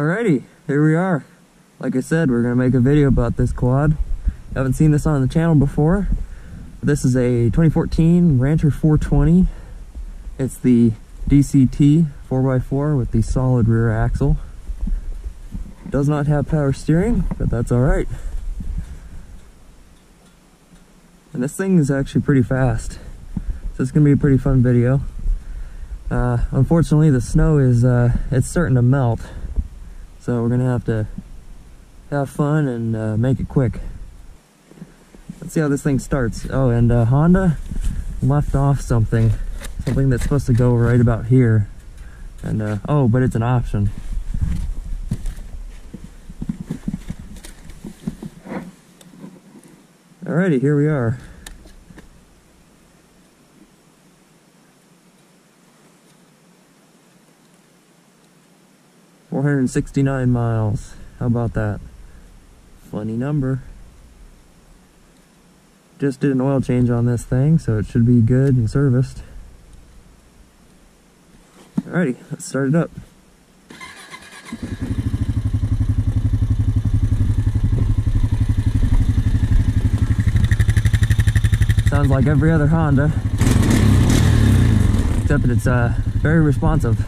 Alrighty, here we are. Like I said, we're gonna make a video about this quad. Haven't seen this on the channel before. This is a 2014 Rancher 420. It's the DCT 4x4 with the solid rear axle. Does not have power steering, but that's alright. And this thing is actually pretty fast. So it's gonna be a pretty fun video. Uh, unfortunately, the snow is, uh, it's starting to melt. So we're gonna have to have fun and uh, make it quick. Let's see how this thing starts. Oh, and uh, Honda left off something. Something that's supposed to go right about here. And, uh, oh, but it's an option. Alrighty, here we are. Four hundred sixty-nine miles. How about that? Funny number. Just did an oil change on this thing, so it should be good and serviced. Alrighty, let's start it up. Sounds like every other Honda, except that it's uh, very responsive.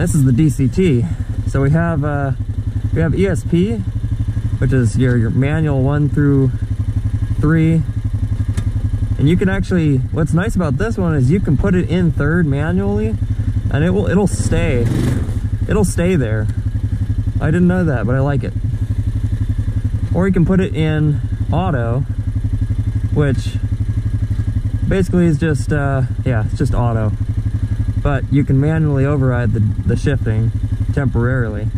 This is the DCT. So we have uh, we have ESP, which is your, your manual one through three. And you can actually, what's nice about this one is you can put it in third manually and it will, it'll stay. It'll stay there. I didn't know that, but I like it. Or you can put it in auto, which basically is just, uh, yeah, it's just auto. But you can manually override the, the shifting temporarily.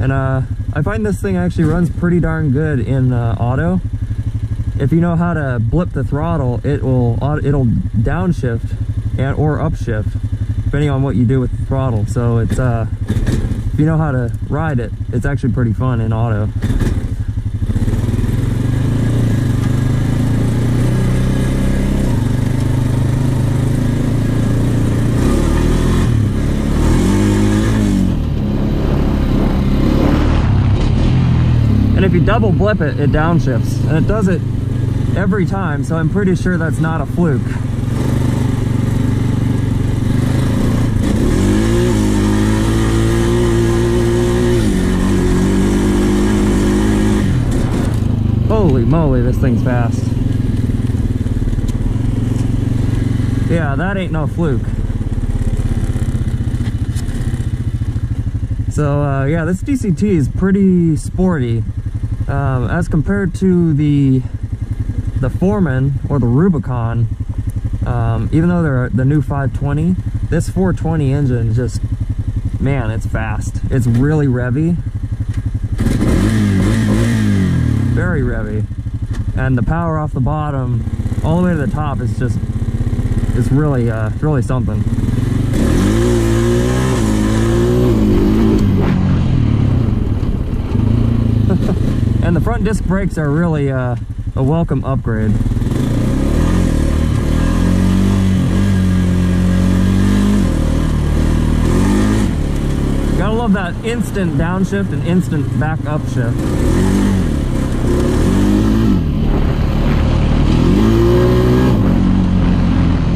And uh, I find this thing actually runs pretty darn good in uh, auto. If you know how to blip the throttle, it will it'll downshift and or upshift, depending on what you do with the throttle. So it's uh, if you know how to ride it, it's actually pretty fun in auto. You double blip it, it downshifts. And it does it every time, so I'm pretty sure that's not a fluke. Holy moly, this thing's fast. Yeah, that ain't no fluke. So uh, yeah, this DCT is pretty sporty. Um, as compared to the the Foreman or the Rubicon, um, even though they're the new 520, this 420 engine is just, man, it's fast. It's really revvy. Very revvy. And the power off the bottom all the way to the top is just, it's really, uh, really something. And the front disc brakes are really uh, a welcome upgrade. Gotta love that instant downshift and instant back upshift.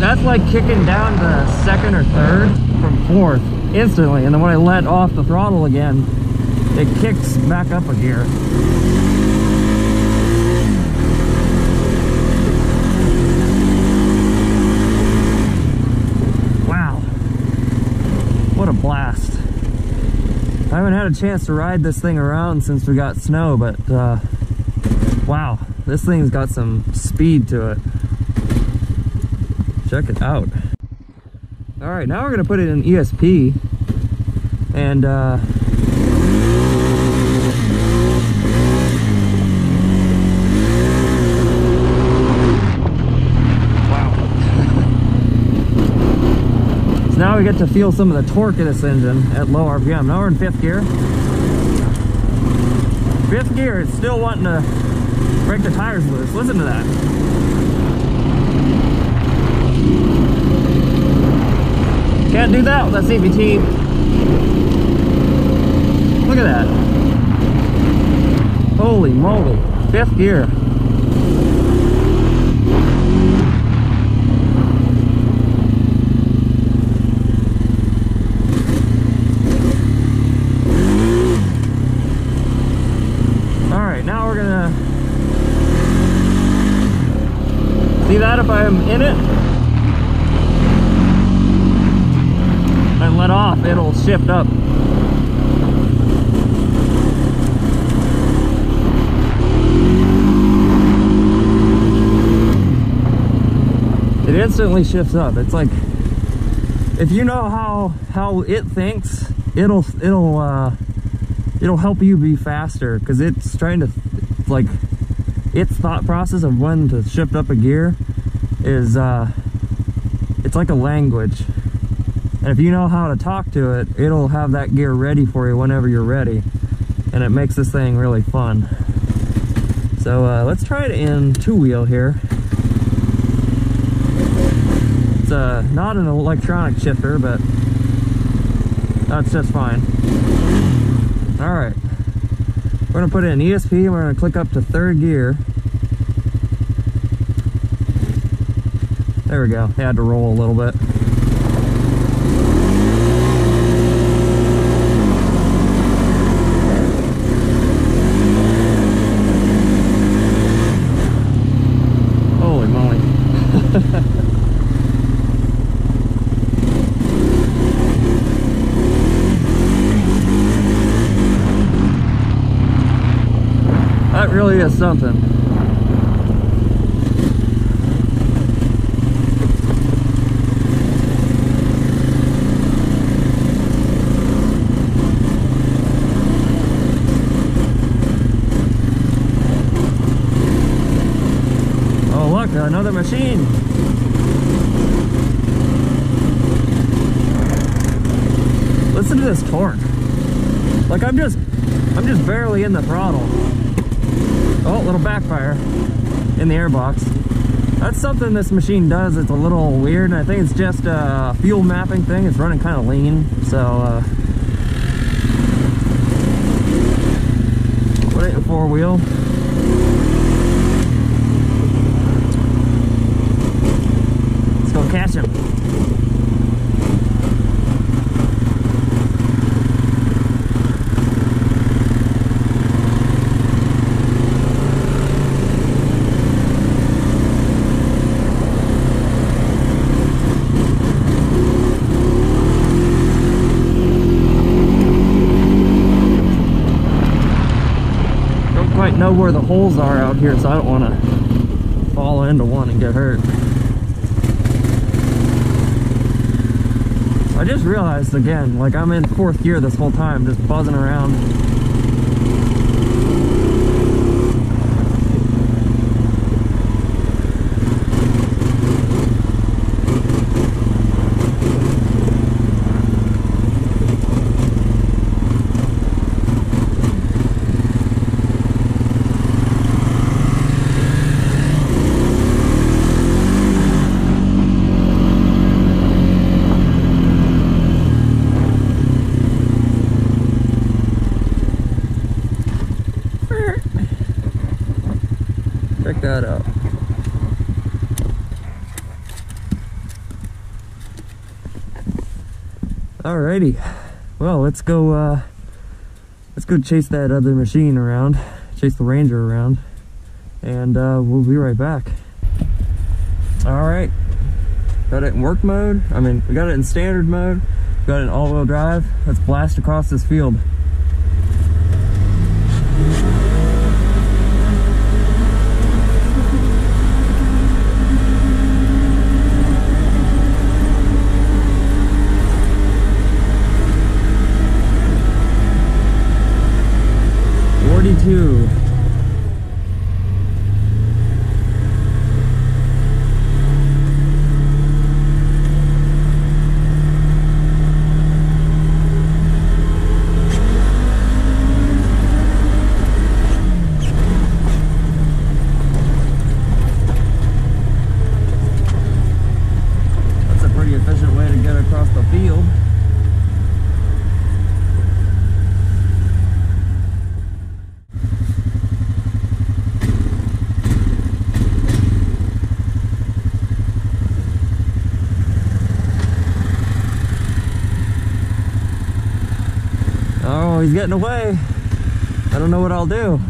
That's like kicking down to second or third from fourth instantly. And then when I let off the throttle again, it kicks back up a gear. Wow. What a blast. I haven't had a chance to ride this thing around since we got snow, but uh, wow, this thing's got some speed to it. Check it out. All right, now we're gonna put it in ESP and uh, So now we get to feel some of the torque of this engine at low RPM. Now we're in fifth gear. Fifth gear, it's still wanting to break the tires loose. Listen to that. Can't do that with a CVT. Look at that. Holy moly. Fifth gear. Alright, now we're gonna I'm in it. I let off, it'll shift up. It instantly shifts up. It's like if you know how how it thinks, it'll it'll uh it'll help you be faster because it's trying to like its thought process of when to shift up a gear is uh it's like a language. And if you know how to talk to it it'll have that gear ready for you whenever you're ready. And it makes this thing really fun. So uh, let's try it in two wheel here. It's uh, not an electronic shifter but that's just fine. All right. We're gonna put in ESP we're gonna click up to third gear there we go. Had to roll a little bit holy moly That really is something. Oh look, another machine. Listen to this torque. Like I'm just I'm just barely in the throttle. Oh, little backfire in the airbox. That's something this machine does. It's a little weird, I think it's just a fuel mapping thing. It's running kind of lean, so uh, put it in four wheel. Let's go catch him. Don't quite know where the holes are out here, so I don't want to fall into one and get hurt. I just realized again, like I'm in fourth gear this whole time, just buzzing around. Check that out. Alrighty. Well, let's go uh let's go chase that other machine around. Chase the Ranger around. And uh we'll be right back. Alright. Got it in work mode. I mean we got it in standard mode. Got it in all-wheel drive. Let's blast across this field. Getting away. I don't know what I'll do.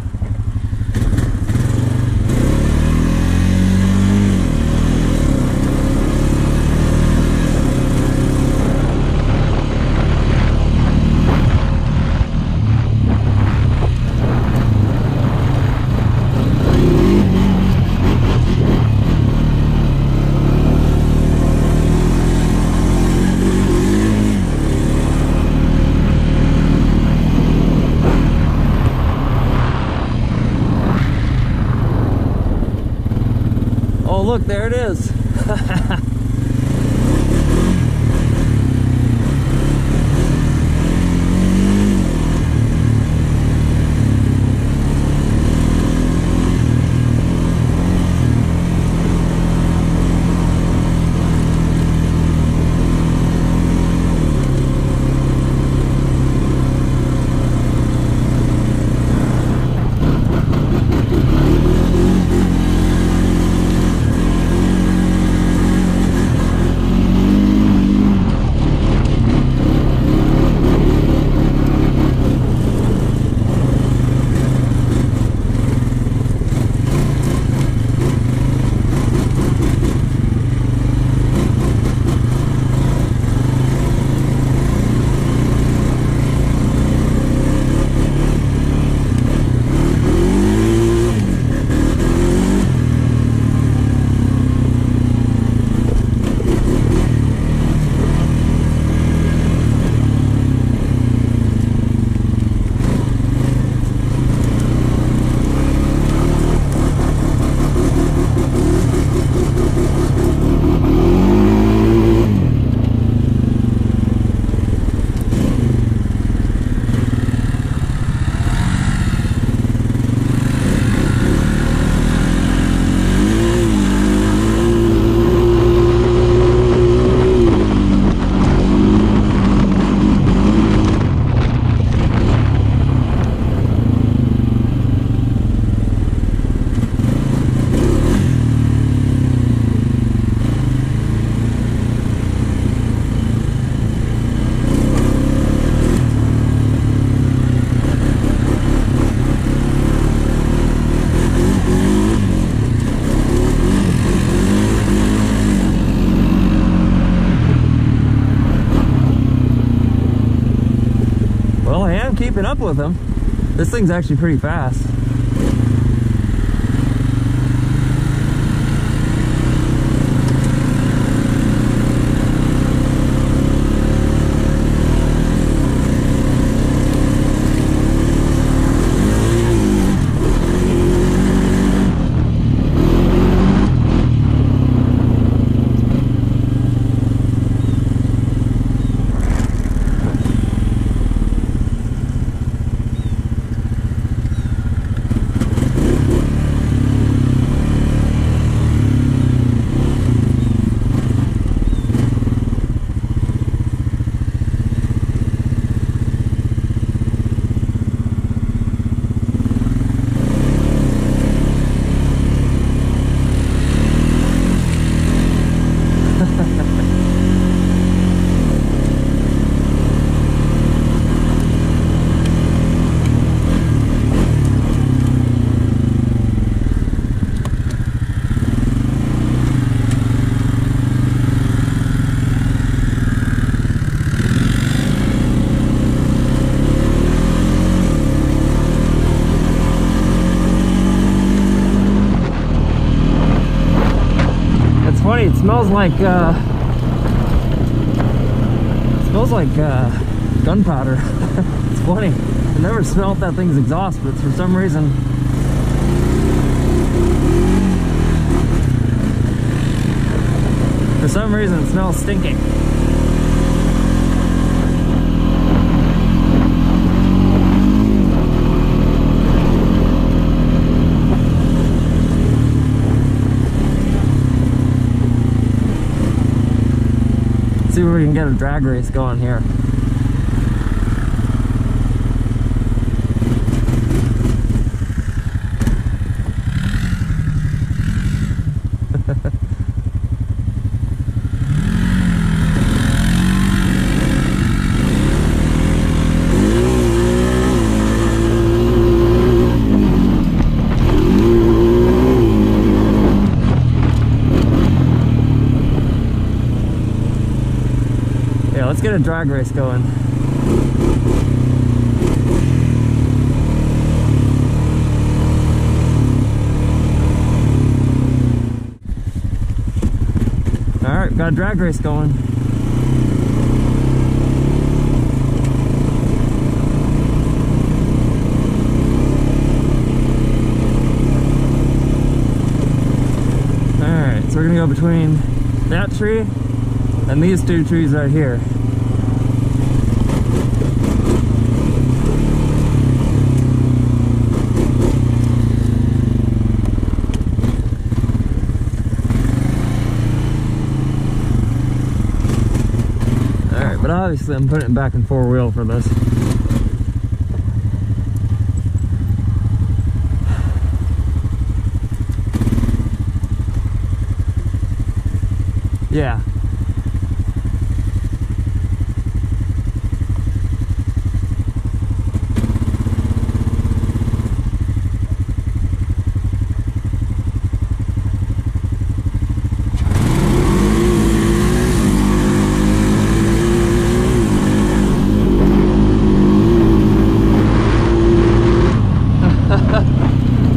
Oh, look, there it is. Am keeping up with him. This thing's actually pretty fast. It's funny, it smells like uh smells like uh gunpowder. it's funny. I never smelled that thing's exhaust, but for some reason for some reason it smells stinking. We can get a drag race going here. Get a drag race going. All right, got a drag race going. All right, so we're gonna go between that tree and these two trees right here. Alright, but obviously I'm putting it back in four wheel for this. Yeah.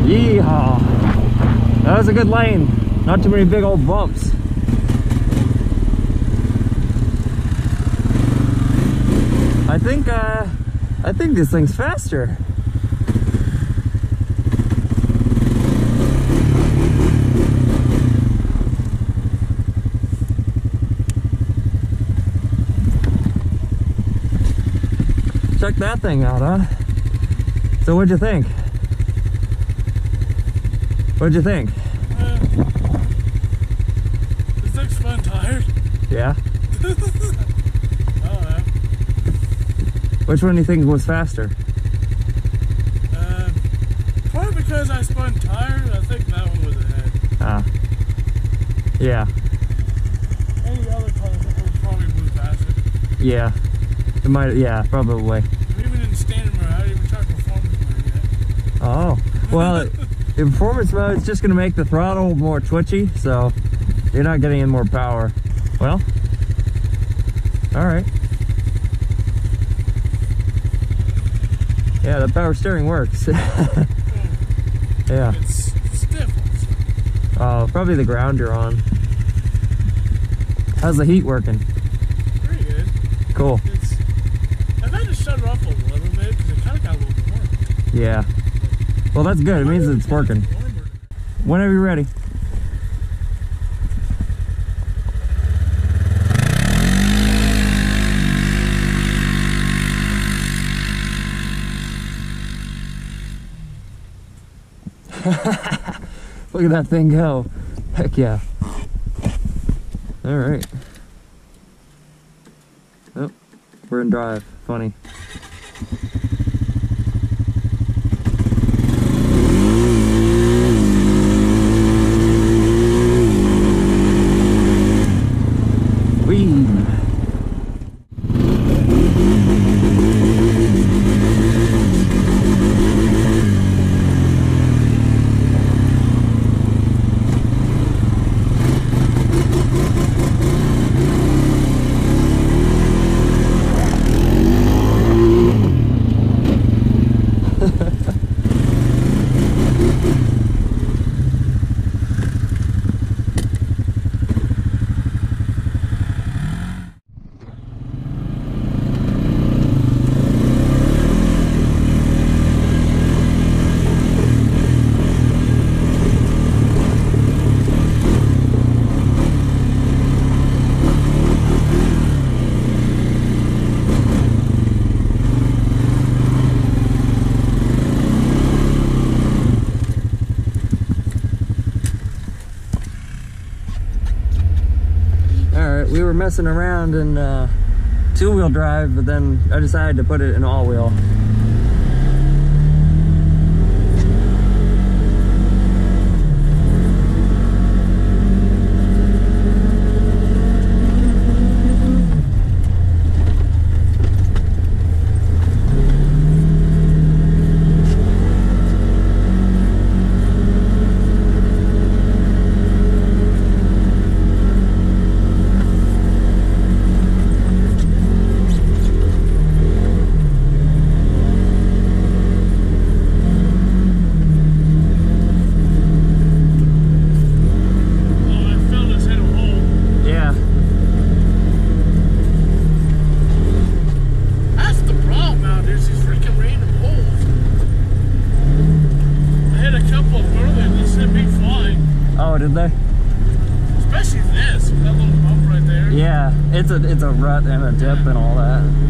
Yeehaw. That was a good lane. Not too many big old bumps. I think, uh, I think this thing's faster. Check that thing out, huh? So what'd you think? What'd you think? Uh, this thing's fun tired. Yeah? I don't know. Which one do you think was faster? Uh, probably because I spun tires, I think that one was ahead. Ah. Yeah. Any other car would probably move faster. Yeah. It might, yeah, probably. We even didn't stand in I didn't even try performance mode yet. Oh. Well, in performance mode, it's just going to make the throttle more twitchy, so you're not getting any more power. Well, all right. Yeah, the power steering works. yeah. It's stiff. Oh, probably the ground you're on. How's the heat working? Pretty good. Cool. It's, I've had to shut it off a little bit because it kind of got a little warm. Yeah. Well, that's good. It means it's working. Whenever you're ready. Look at that thing go. Heck yeah. All right. Oh, we're in drive. Funny. Whee! Alright, we were messing around in uh, two-wheel drive, but then I decided to put it in all-wheel. A rut and a dip and all that.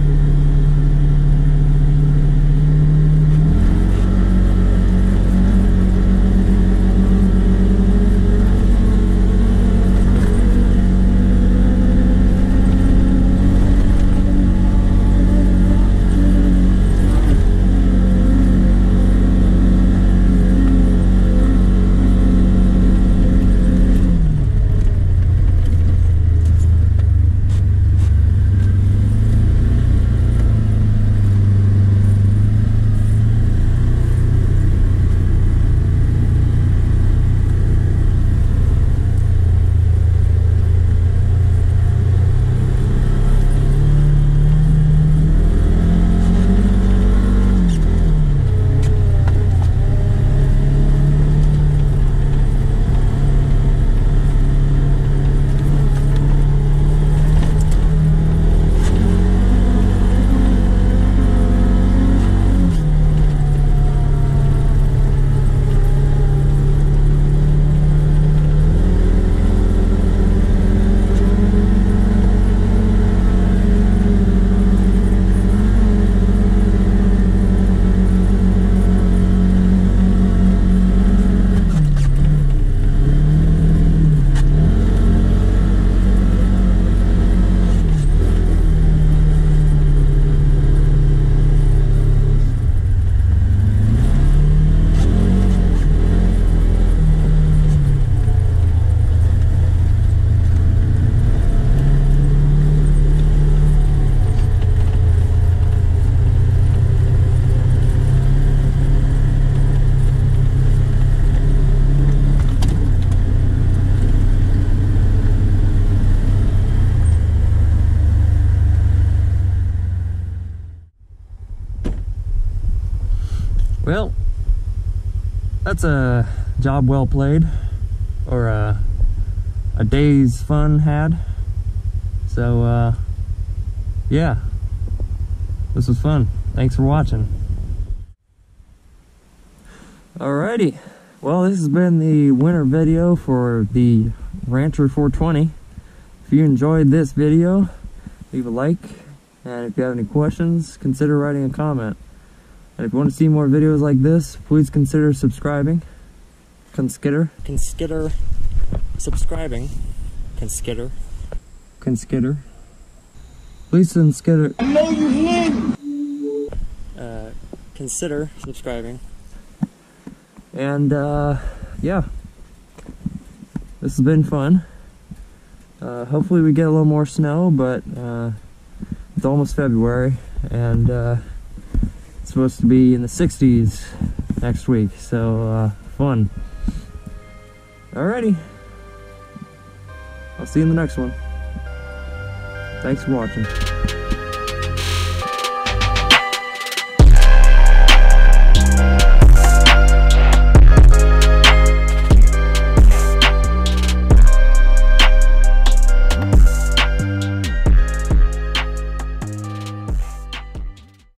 That's a job well played, or a, a day's fun had. So, uh, yeah, this was fun. Thanks for watching. Alrighty, well, this has been the winter video for the Rancher 420. If you enjoyed this video, leave a like, and if you have any questions, consider writing a comment. And if you want to see more videos like this, please consider subscribing. Consider. Consider subscribing. Consider. Consider. Please consider. know you hear. Uh, consider subscribing. And uh, yeah, this has been fun. Uh, hopefully we get a little more snow, but uh, it's almost February, and uh, it's supposed to be in the 60s next week, so uh, fun. Alrighty. I'll see you in the next one. Thanks for watching.